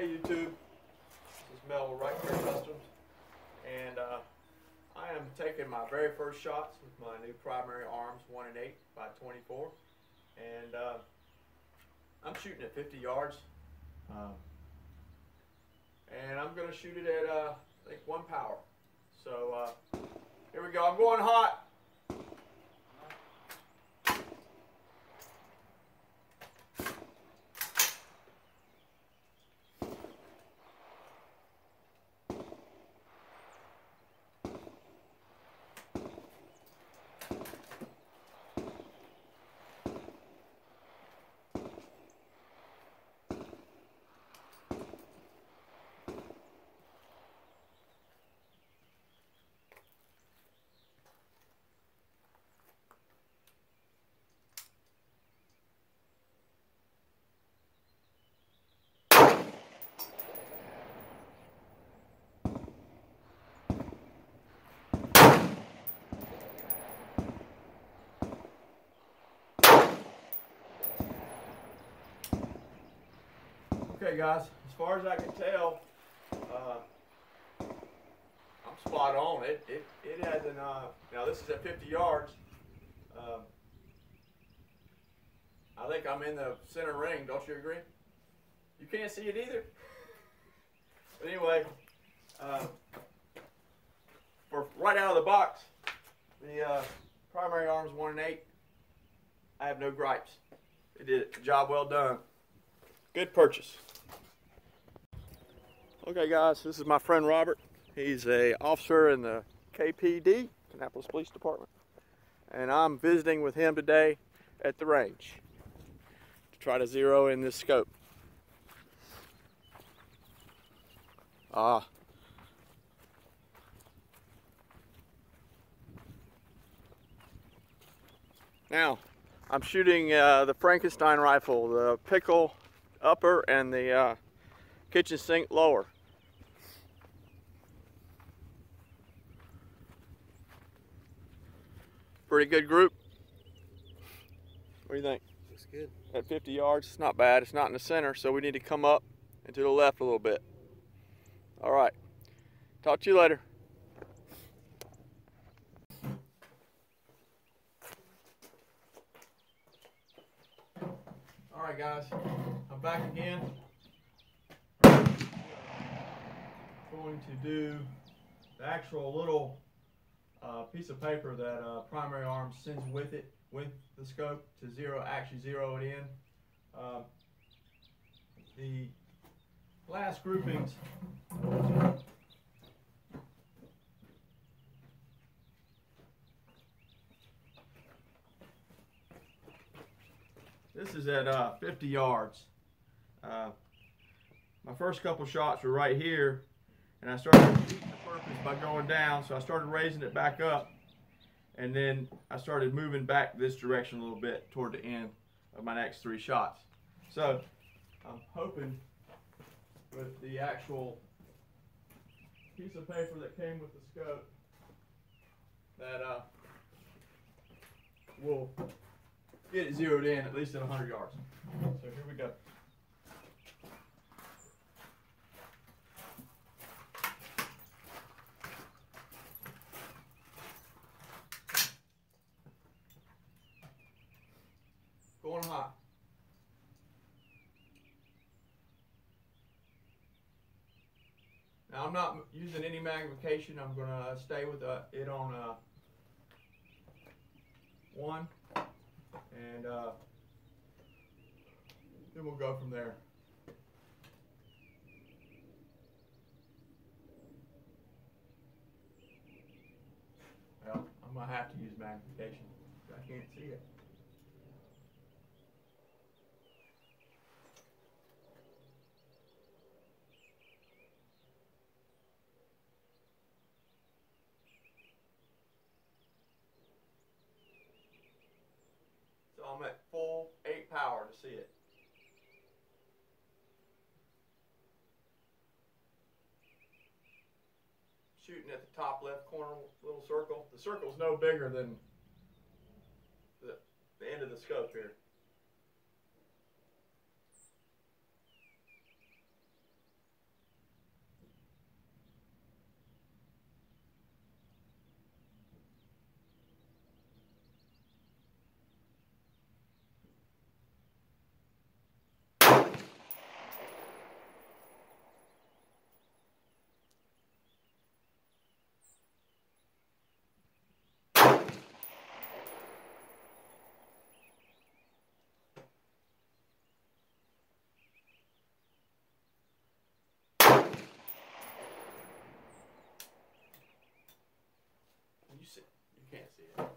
Hey YouTube, this is Mel with Right Care Customs, and uh, I am taking my very first shots with my new primary arms 1 and 8 by 24, and uh, I'm shooting at 50 yards, um, and I'm going to shoot it at uh, I think one power. So uh, here we go. I'm going hot. Okay, guys, as far as I can tell, uh, I'm spot on. It it it hasn't. Uh, now this is at 50 yards. Um, I think I'm in the center ring. Don't you agree? You can't see it either. But anyway, uh, for right out of the box, the uh, primary arms one and eight. I have no gripes. It did it. Job well done. Good purchase. Okay guys, this is my friend Robert. He's a officer in the KPD, Kannapolis Police Department. And I'm visiting with him today at the range to try to zero in this scope. Ah. Now, I'm shooting uh, the Frankenstein rifle, the pickle upper and the uh, kitchen sink lower. Pretty good group. What do you think? Looks good. At 50 yards, it's not bad. It's not in the center, so we need to come up and to the left a little bit. All right. Talk to you later. All right, guys. I'm back again. Going to do the actual little uh, piece of paper that uh, Primary arm sends with it, with the scope, to zero, actually zero it in. Uh, the last groupings This is at uh, 50 yards. Uh, my first couple shots were right here, and I started shooting the purpose by going down, so I started raising it back up, and then I started moving back this direction a little bit toward the end of my next three shots. So I'm hoping with the actual piece of paper that came with the scope that uh, will get it zeroed in at least at 100 yards. So here we go. Going hot. Now I'm not using any magnification. I'm gonna stay with uh, it on uh, one and uh, then we'll go from there. Well, I'm gonna have to use magnification. I can't see it. I'm at full eight power to see it. Shooting at the top left corner, little circle. The circle's no bigger than the, the end of the scope here. can't see it.